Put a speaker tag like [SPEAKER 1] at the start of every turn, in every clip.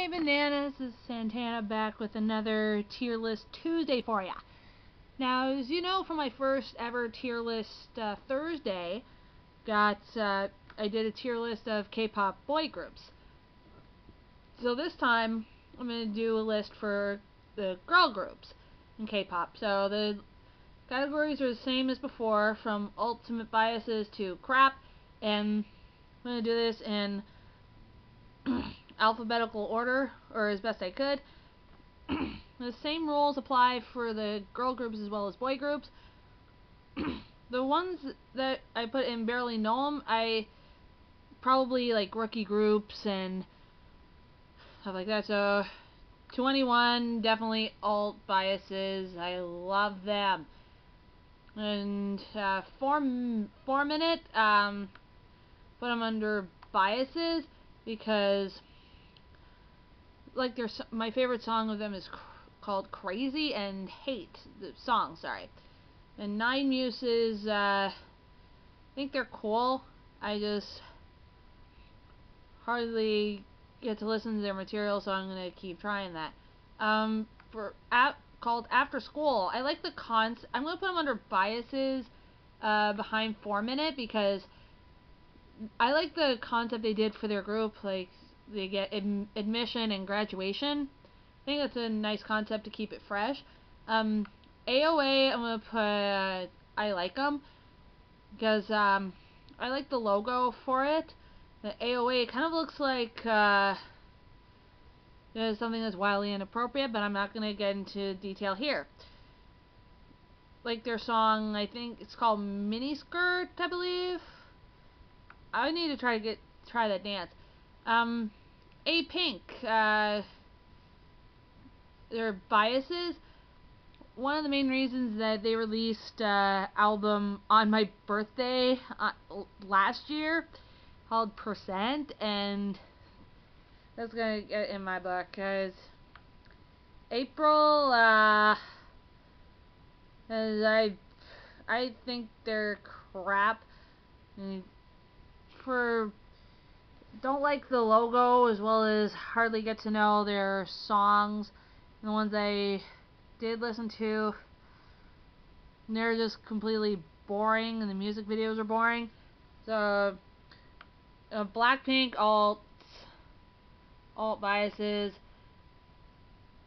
[SPEAKER 1] Hey bananas, this is Santana back with another tier list Tuesday for ya. Now, as you know from my first ever tier list uh, Thursday, got uh, I did a tier list of K-pop boy groups. So this time I'm going to do a list for the girl groups in K-pop. So the categories are the same as before, from ultimate biases to crap, and I'm going to do this in alphabetical order, or as best I could. the same rules apply for the girl groups as well as boy groups. the ones that I put in barely know them, I probably like rookie groups and stuff like that. So 2NE1 definitely alt biases. I love them. And uh, four four minute um, put them under biases because like there's my favorite song of them is called Crazy and Hate the song sorry. And Nine Muses uh, I think they're cool. I just hardly get to listen to their material so I'm gonna keep trying that. Um, for app called After School. I like the cons I'm gonna put them under biases uh, behind 4 minute because I like the concept they did for their group like they get ad admission and graduation. I think that's a nice concept to keep it fresh. Um, AOA, I'm gonna put uh, I like them because um, I like the logo for it. The AOA kind of looks like uh, something that's wildly inappropriate, but I'm not gonna get into detail here. Like their song, I think it's called Miniskirt, I believe. I need to try to get try that dance. Um, Apink, uh, their biases. One of the main reasons that they released uh, album on my birthday uh, last year called Percent, and that's gonna get in my book because April, uh, as I, I think they're crap. For don't like the logo as well as hardly get to know their songs. The ones I did listen to, they're just completely boring, and the music videos are boring. So, uh, Blackpink alt alt biases,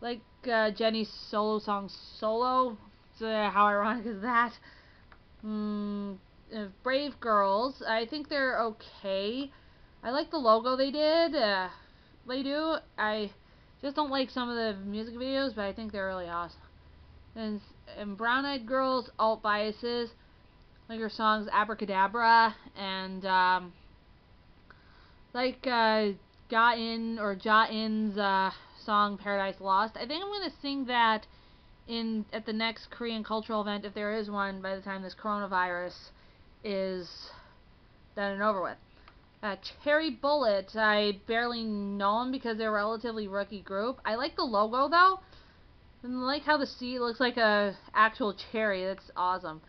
[SPEAKER 1] like uh, Jennie's solo song "Solo." So how ironic is that? Mm, uh, Brave Girls, I think they're okay. I like the logo they did. Uh, they do. I just don't like some of the music videos, but I think they're really awesome. And, and Brown Eyed Girls, alt biases, like her songs Abracadabra, and um, like uh, In or Ga-in's uh, song Paradise Lost. I think I'm gonna sing that in at the next Korean cultural event if there is one by the time this coronavirus is done and over with. Uh, Cherry Bullet, I barely know them because they're a relatively rookie group. I like the logo though. And I like how the C looks like a actual cherry. That's awesome.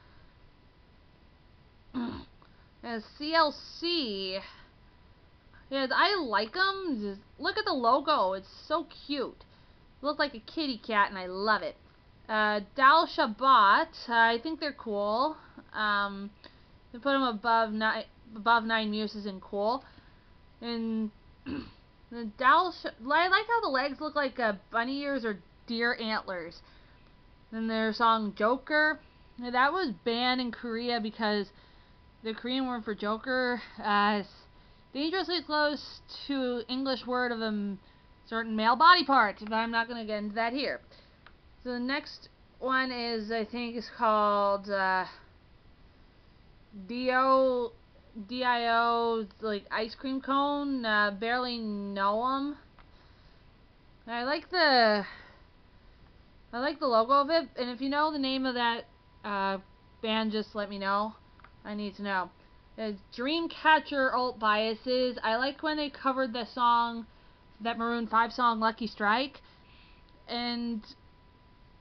[SPEAKER 1] As CLC, yeah, I like them. Just look at the logo. It's so cute. It looks like a kitty cat, and I love it. Uh, Dal Shabet, I think they're cool. Um, they put them above nine above nine muses in cool. And the Dallas, I like how the legs look like uh, bunny ears or deer antlers. And their song Joker, that was banned in Korea because the Korean word for Joker uh, is dangerously close to English word of a certain male body part, but I'm not going to get into that here. So the next one is, I think, is called uh, Dio DIO like ice cream cone. Uh, barely know them. I like the I like the logo of it, and if you know the name of that uh, band, just let me know. I need to know. It's Dreamcatcher alt biases. I like when they covered the song, that Maroon 5 song, Lucky Strike, and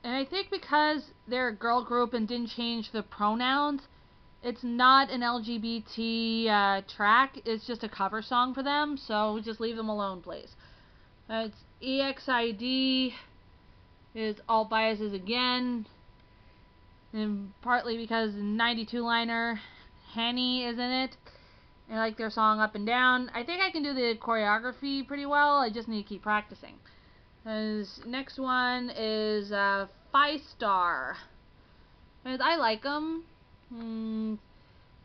[SPEAKER 1] and I think because they're a girl group and didn't change the pronouns, it's not an LGBT uh, track. It's just a cover song for them. So just leave them alone, please. Uh, it's EXID is all biases again. And partly because 92 liner Hani is in it. I like their song Up and Down. I think I can do the choreography pretty well. I just need to keep practicing. This next one is uh, Five Star. I like them. Mm,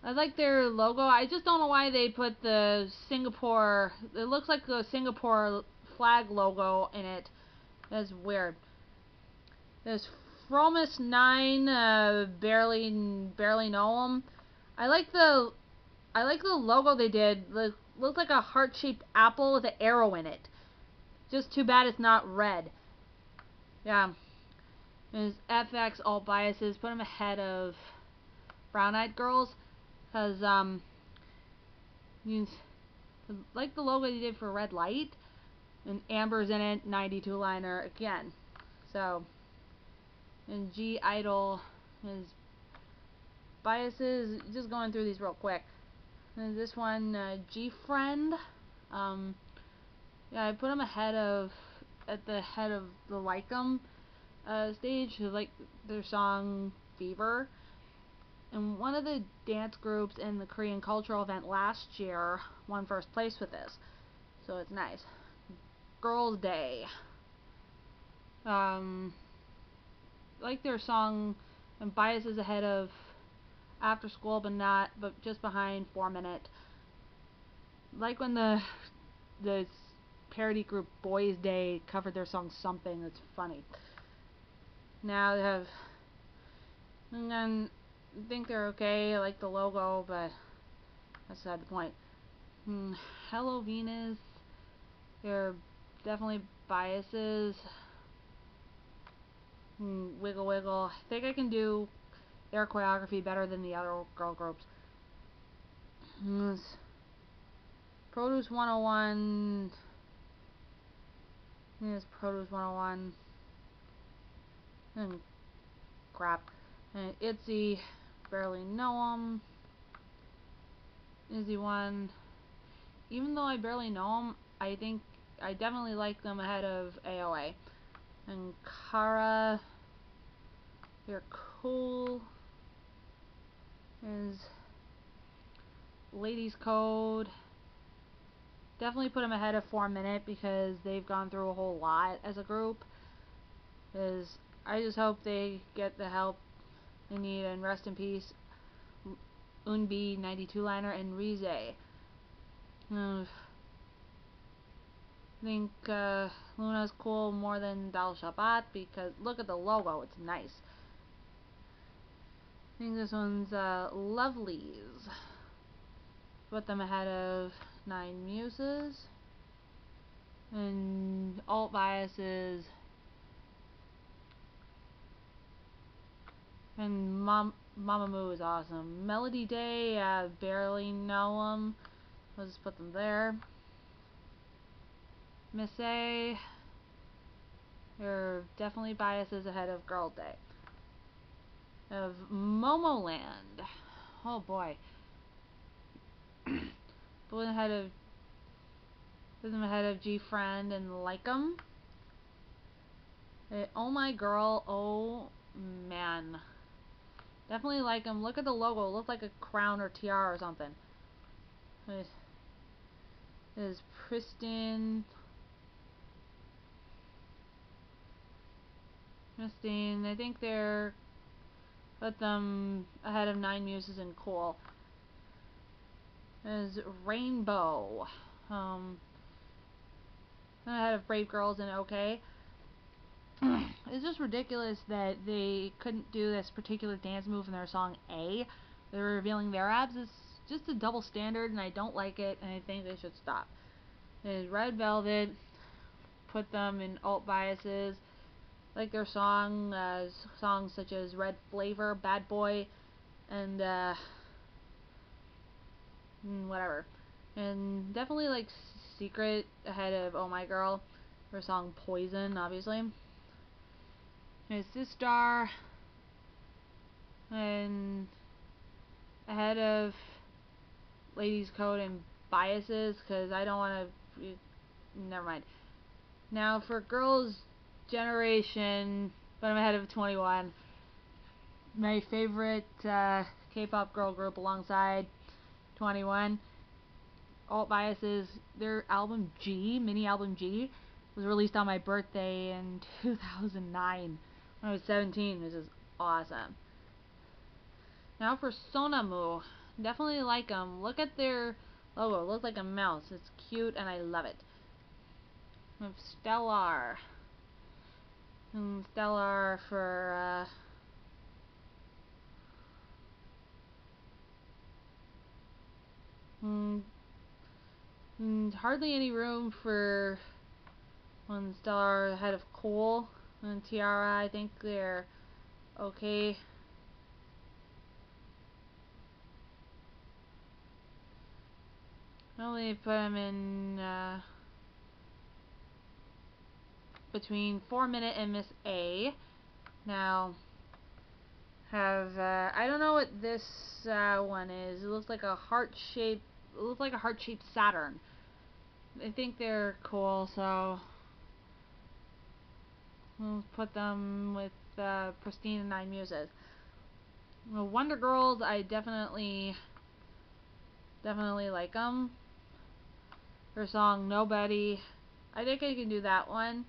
[SPEAKER 1] I like their logo. I just don't know why they put the Singapore. It looks like the Singapore flag logo in it. That's weird. There's Fromis Nine. Uh, barely, barely know them. I like the, I like the logo they did. It looks like a heart-shaped apple with an arrow in it. Just too bad it's not red. Yeah. His f(x) all biases put him ahead of Brown Eyed Girls. Because, um, you like the logo they did for Red Light. And Amber's in it, 92 liner again. So, and (G)I-dle is biases. Just going through these real quick. And this one, uh, G Friend. Um, yeah, I put him ahead of at the head of the Like 'em uh, stage, who like their song Fever. And one of the dance groups in the Korean cultural event last year won first place with this. So it's nice. Girls Day. Um, like their song and biases ahead of After School but not but just behind Four Minute. Like when the the parody group Boys Day covered their song Something that's funny. Now they have and then think they're okay. I like the logo, but that's beside the point. Hmm, Hello Venus. They're definitely biases. Hmm, wiggle Wiggle. I think I can do their choreography better than the other girl groups. Hmm, Produce 101. Here's Produce 101. And crap. And Itzy barely know him. IZ*ONE. Even though I barely know him, I think I definitely like them ahead of AOA. And Kara, they're cool. Is Ladies Code. Definitely put them ahead of 4 Minute because they've gone through a whole lot as a group. Is I just hope they get the help they need and rest in peace EunB 92 liner and RiSe. I think uh, Loona's cool more than Dal Shabet because look at the logo, it's nice. I think this one's uh, Lovelyz. Put them ahead of Nine Muses. And alt biases And Mom, Mamamoo is awesome. Melody Day, I barely know them. I'll just put them there. Miss A, they're definitely biases ahead of Girl Day. Of Momoland. Oh boy. put them ahead of put them ahead of G Friend and Like 'em. Uh, oh my girl, oh man. Definitely like them. Look at the logo. It looks like a crown or tiara or something. It is pristine. Pristine. I think they're put them ahead of Nine Muses and Cool. Is Rainbow. Um, ahead of Brave Girls and OK. It's just ridiculous that they couldn't do this particular dance move in their song A. They're revealing their abs. It's just a double standard, and I don't like it, and I think they should stop. There's Red Velvet. Put them in alt biases. Like their song, uh, songs such as Red Flavor, Bad Boy, and uh, mm, whatever. And definitely like Secret ahead of Oh My Girl. Her song Poison, obviously. There's SISTAR. And ahead of Ladies Code and biases because I don't want to. Never mind. Now for girls' generation, but I'm ahead of 2NE1. My favorite uh, K-pop girl group alongside 2NE1, Alt Biases, their album Gee, mini album Gee, was released on my birthday in 2009 when I was 17, which is awesome. Now for Sonamu, definitely like them. Look at their logo, it looks like a mouse. It's cute and I love it. With Stellar. And Stellar for uh, mm, mm, hardly any room for one star head of Cole and T-ara. I think they're okay. I only put them in uh, between 4 Minute and Miss A. Now, have, uh, I don't know what this uh, one is. It looks like a heart-shaped, it looks like a heart-shaped Saturn. I think they're cool, so we'll put them with uh, Pristine and Nine Muses. Well, Wonder Girls, I definitely, definitely like them. Her song Nobody, I think I can do that one.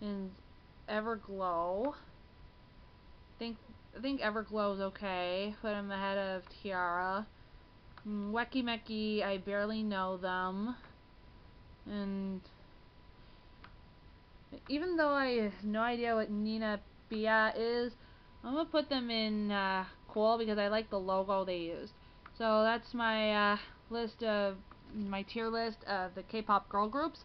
[SPEAKER 1] And Everglow. I think I think Everglow is okay. Put him ahead of T-ara. Mm, Weki Meki, I barely know them. And even though I have no idea what Nina Bia is, I'm going to put them in uh, cool because I like the logo they used. So that's my uh, list of my tier list of the K-pop girl groups.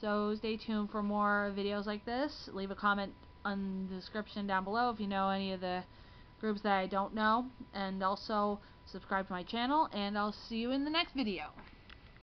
[SPEAKER 1] So stay tuned for more videos like this. Leave a comment on the description down below if you know any of the groups that I don't know. And also subscribe to my channel and I'll see you in the next video.